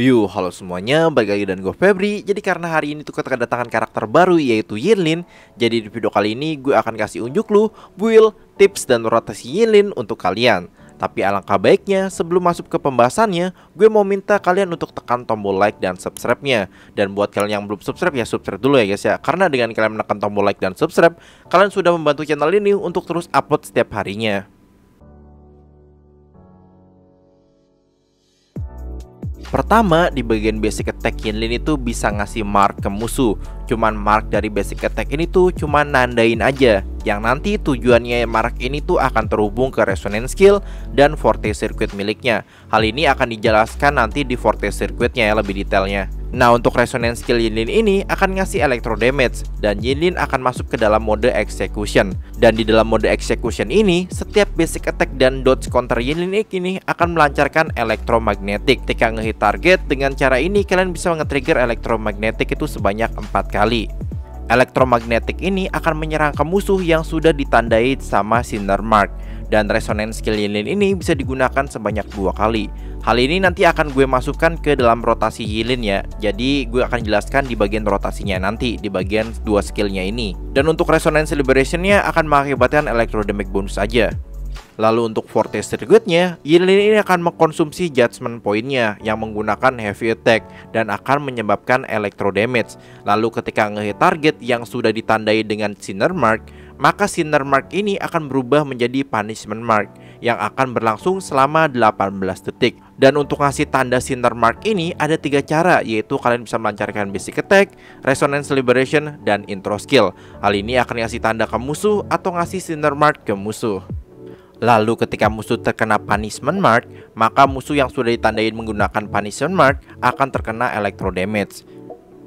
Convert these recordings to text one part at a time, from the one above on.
Yo, halo semuanya, balik lagi dan gue Febri. Jadi karena hari ini tuh kedatangan karakter baru yaitu Yinlin Jadi di video kali ini gue akan kasih unjuk lu, build, tips, dan rotasi Yinlin untuk kalian. Tapi alangkah baiknya sebelum masuk ke pembahasannya Gue mau minta kalian untuk tekan tombol like dan subscribe-nya. Dan buat kalian yang belum subscribe ya subscribe dulu ya guys ya. Karena dengan kalian menekan tombol like dan subscribe Kalian sudah membantu channel ini untuk terus upload setiap harinya Pertama, di bagian basic attack Yinlin itu bisa ngasih mark ke musuh. Cuman mark dari basic attack ini tuh cuman nandain aja. Yang nanti tujuannya mark ini tuh akan terhubung ke resonance skill dan forte circuit miliknya. Hal ini akan dijelaskan nanti di forte circuitnya ya lebih detailnya. Nah untuk resonance skill Yinlin ini akan ngasih electro damage dan Yinlin akan masuk ke dalam mode execution. Dan di dalam mode execution ini setiap basic attack dan dodge counter Yinlin ini akan melancarkan elektromagnetik. Ketika ngehit target dengan cara ini kalian bisa nge-trigger elektromagnetik itu sebanyak 4 kali. Elektromagnetik ini akan menyerang ke musuh yang sudah ditandai sama Cinder Mark dan resonance skill Yinlin ini bisa digunakan sebanyak dua kali. Hal ini nanti akan gue masukkan ke dalam rotasi Yinlin ya. Jadi gue akan jelaskan di bagian rotasinya nanti di bagian dua skillnya ini. Dan untuk resonance celebrationnya akan mengakibatkan electro damage bonus saja. Lalu untuk forte circuitnya, Yinlin ini akan mengkonsumsi judgment pointnya yang menggunakan heavy attack dan akan menyebabkan electro damage. Lalu ketika ngehit target yang sudah ditandai dengan Cinder Mark, maka Cinder Mark ini akan berubah menjadi Punishment Mark yang akan berlangsung selama 18 detik. Dan untuk ngasih tanda Cinder Mark ini ada tiga cara yaitu kalian bisa melancarkan Basic Attack, Resonance Liberation, dan Intro Skill. Hal ini akan ngasih tanda ke musuh atau ngasih Cinder Mark ke musuh. Lalu ketika musuh terkena punishment mark, maka musuh yang sudah ditandai menggunakan punishment mark akan terkena electro damage.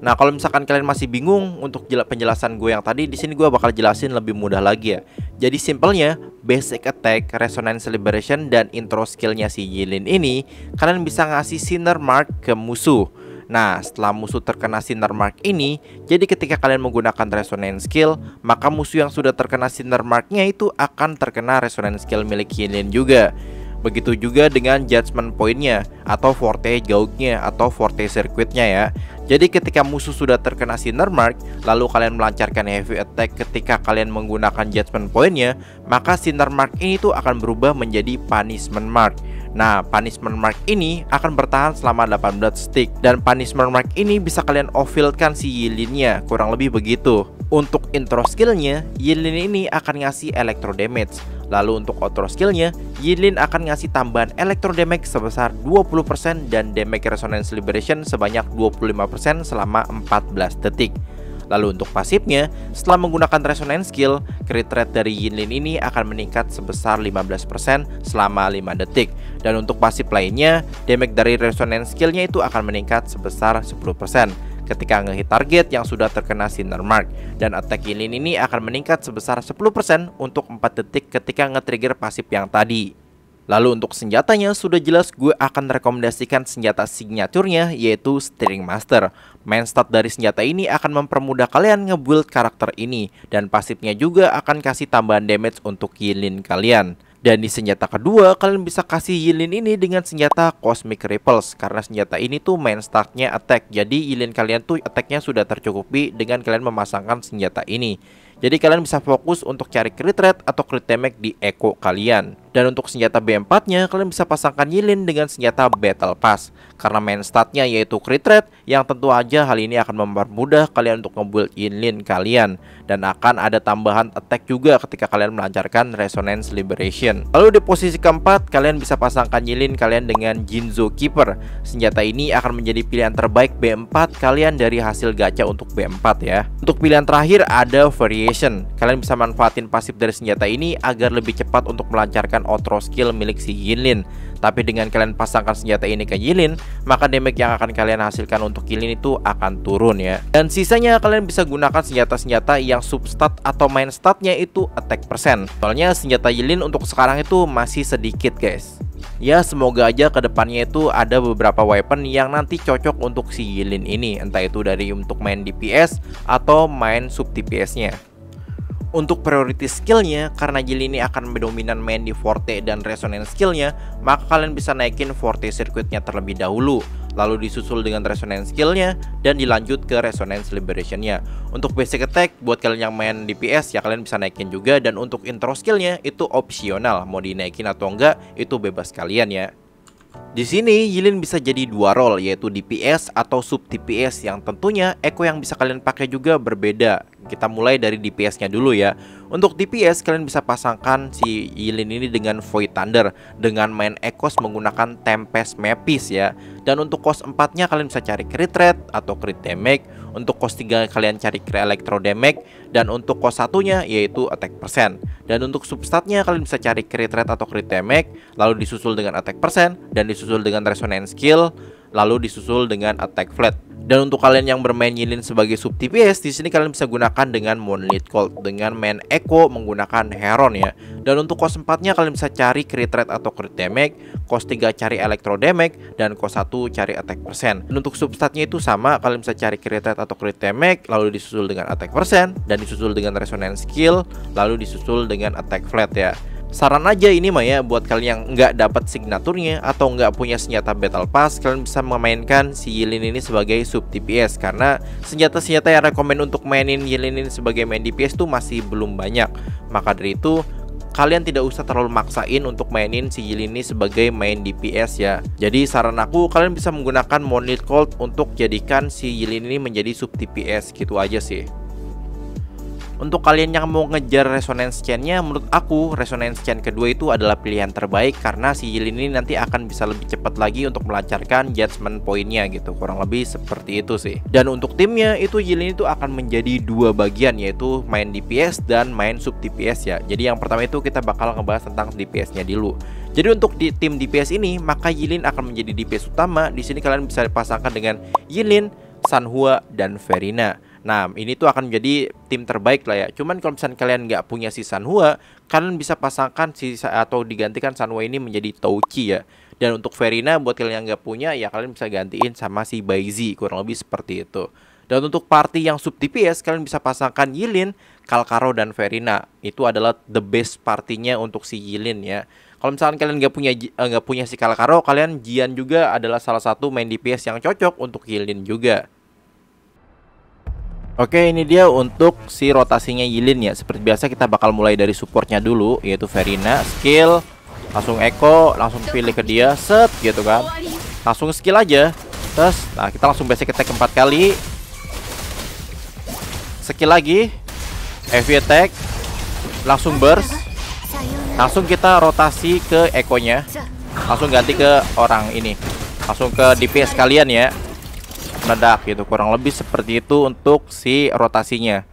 Nah, kalau misalkan kalian masih bingung untuk penjelasan gue yang tadi, di sini gue bakal jelasin lebih mudah lagi ya. Jadi simpelnya, basic attack, resonance liberation, dan intro skillnya si Yilin ini, kalian bisa ngasih sinner mark ke musuh. Nah, setelah musuh terkena Cinder Mark ini, jadi ketika kalian menggunakan Resonance Skill, maka musuh yang sudah terkena Cinder Marknya itu akan terkena Resonance Skill milik Yinlin juga. Begitu juga dengan Judgment Pointnya atau Forte Gaugnya atau Forte Circuitnya ya. Jadi ketika musuh sudah terkena Cinder Mark, lalu kalian melancarkan Heavy Attack ketika kalian menggunakan Judgment Pointnya, maka Cinder Mark ini tuh akan berubah menjadi Punishment Mark. Nah, punishment mark ini akan bertahan selama 18 stick dan punishment mark ini bisa kalian offieldkan si Yilinnya, kurang lebih begitu. Untuk intro skillnya, Yilin ini akan ngasih electro damage. Lalu untuk outro skillnya, Yilin akan ngasih tambahan electro damage sebesar 20% dan damage resonance liberation sebanyak 25% selama 14 detik. Lalu untuk pasifnya, setelah menggunakan resonance skill, crit rate dari Yinlin ini akan meningkat sebesar 15% selama 5 detik. Dan untuk pasif lainnya, damage dari resonance skillnya itu akan meningkat sebesar 10% ketika ngehit target yang sudah terkena Cinder Mark dan attack Yinlin ini akan meningkat sebesar 10% untuk 4 detik ketika nge-trigger pasif yang tadi. Lalu untuk senjatanya sudah jelas gue akan rekomendasikan senjata signaturnya yaitu Steering Master. Main stat dari senjata ini akan mempermudah kalian ngebuild karakter ini dan pasifnya juga akan kasih tambahan damage untuk Yinlin kalian. Dan di senjata kedua, kalian bisa kasih Yilin ini dengan senjata Cosmic Ripples. Karena senjata ini tuh main startnya attack. Jadi Yilin kalian tuh attacknya sudah tercukupi dengan kalian memasangkan senjata ini Jadi kalian bisa fokus untuk cari crit rate atau crit damage di echo kalian dan untuk senjata B4-nya, kalian bisa pasangkan Yilin dengan senjata Battle Pass. Karena main statnya yaitu crit rate, yang tentu aja hal ini akan mempermudah kalian untuk ngebuild Yilin kalian. Dan akan ada tambahan attack juga ketika kalian melancarkan Resonance Liberation. Lalu di posisi keempat, kalian bisa pasangkan Yilin kalian dengan Jinzo Keeper. Senjata ini akan menjadi pilihan terbaik B4 kalian dari hasil gacha untuk B4 ya. Untuk pilihan terakhir ada Variation. Kalian bisa manfaatin pasif dari senjata ini agar lebih cepat untuk melancarkan outro skill milik si Yinlin. Tapi dengan kalian pasangkan senjata ini ke Yinlin, maka damage yang akan kalian hasilkan untuk Yinlin itu akan turun ya. Dan sisanya kalian bisa gunakan senjata-senjata yang substat atau main statnya itu attack persen. Soalnya senjata Yinlin untuk sekarang itu masih sedikit guys. Ya semoga aja ke depannya itu ada beberapa weapon yang nanti cocok untuk si Yilin ini Entah itu dari untuk main DPS atau main sub DPS nya untuk priority skillnya, karena Jil ini akan mendominan main di Forte dan Resonance skillnya, maka kalian bisa naikin Forte circuitnya terlebih dahulu. lalu disusul dengan resonance skillnya, dan dilanjut ke resonance liberationnya. Untuk basic attack, buat kalian yang main DPS ya kalian bisa naikin juga, dan untuk intro skillnya itu opsional, mau dinaikin atau enggak itu bebas kalian ya. Di sini Yilin bisa jadi dua role yaitu DPS atau sub DPS yang tentunya Echo yang bisa kalian pakai juga berbeda. Kita mulai dari DPS-nya dulu ya. Untuk DPS kalian bisa pasangkan si Yilin ini dengan Void Thunder dengan main Echoes menggunakan Tempest Mapis ya. Dan untuk cost 4-nya kalian bisa cari crit rate atau crit damage. Untuk cost 3 kalian cari crit electro damage dan untuk cost satunya yaitu attack percent. Dan untuk substatnya kalian bisa cari crit rate atau crit damage lalu disusul dengan attack percent dan disusul dengan resonance skill lalu disusul dengan attack flat. Dan untuk kalian yang bermain Yilin sebagai sub TPS, di sini kalian bisa gunakan dengan Monolith Colt dengan main Echo menggunakan Heron ya. Dan untuk cost 4-nya kalian bisa cari crit rate atau crit damage, cost 3 cari electro damage dan cost 1 cari attack percent. Dan untuk substatnya itu sama, kalian bisa cari crit rate atau crit damage lalu disusul dengan attack percent dan disusul dengan resonance skill lalu disusul dengan attack flat ya. Saran aja ini mah ya buat kalian yang nggak dapat signaturnya atau nggak punya senjata battle pass, kalian bisa memainkan si Yilin ini sebagai sub DPS karena senjata-senjata yang rekomend untuk mainin Yilin ini sebagai main DPS tuh masih belum banyak. Maka dari itu kalian tidak usah terlalu maksain untuk mainin si Yilin ini sebagai main DPS ya. Jadi saran aku kalian bisa menggunakan Monolith Colt untuk jadikan si Yilin ini menjadi sub DPS gitu aja sih. Untuk kalian yang mau ngejar resonance chain-nya, menurut aku resonance chain kedua itu adalah pilihan terbaik karena si Yilin ini nanti akan bisa lebih cepat lagi untuk melancarkan judgment point-nya gitu. Kurang lebih seperti itu sih. Dan untuk timnya itu Yilin itu akan menjadi dua bagian yaitu main DPS dan main sub DPS ya. Jadi yang pertama itu kita bakal ngebahas tentang DPS-nya dulu. Jadi untuk di tim DPS ini, maka Yilin akan menjadi DPS utama. Di sini kalian bisa dipasangkan dengan Yilin, Sanhua, dan Verina. Nah, ini tuh akan menjadi tim terbaik lah ya. Cuman kalau misalnya kalian nggak punya si Sanhua, kalian bisa pasangkan si atau digantikan Sanhua ini menjadi Touchi ya. Dan untuk Verina buat kalian yang nggak punya ya kalian bisa gantiin sama si Baizi kurang lebih seperti itu. Dan untuk party yang sub TPS kalian bisa pasangkan Yilin, Kalkaro dan Verina. Itu adalah the best partinya untuk si Yilin ya. Kalau misalkan kalian nggak punya eh, nggak punya si Kalkaro, kalian Jian juga adalah salah satu main DPS yang cocok untuk Yilin juga. Oke ini dia untuk si rotasinya Yilin ya. Seperti biasa kita bakal mulai dari supportnya dulu Yaitu Verina, skill Langsung Echo, langsung pilih ke dia Set gitu kan. Langsung skill aja. Terus, nah kita langsung basic attack 4 kali. Skill lagi. Heavy attack. Langsung burst. Langsung kita rotasi ke Echo-nya Langsung ganti ke orang ini. Langsung ke DPS kalian ya meledak gitu. Kurang lebih seperti itu untuk si rotasinya.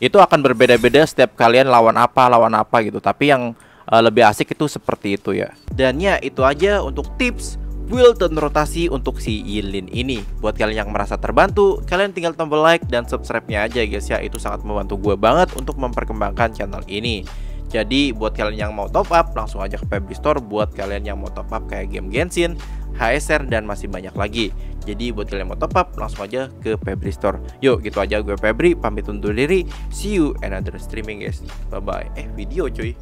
Itu akan berbeda-beda setiap kalian lawan apa lawan apa gitu. Tapi yang uh, lebih asik itu seperti itu ya. Dan ya itu aja untuk tips build dan rotasi untuk si Yilin ini. Buat kalian yang merasa terbantu kalian tinggal tombol like dan subscribe-nya aja guys ya. Itu sangat membantu gue banget untuk memperkembangkan channel ini jadi buat kalian yang mau top up langsung aja ke Febri Store buat kalian yang mau top up kayak game Genshin HSR dan masih banyak lagi. Jadi buat kalian yang mau top up langsung aja ke Febri Store. Yuk gitu aja gue Febri pamit undur diri. See you another streaming guys. Bye bye. Eh video cuy.